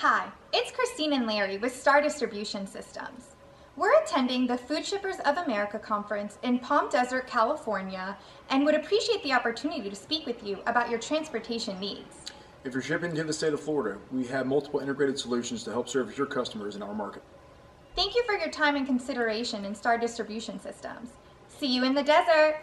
Hi, it's Christine and Larry with Star Distribution Systems. We're attending the Food Shippers of America conference in Palm Desert, California, and would appreciate the opportunity to speak with you about your transportation needs. If you're shipping to the state of Florida, we have multiple integrated solutions to help service your customers in our market. Thank you for your time and consideration in Star Distribution Systems. See you in the desert!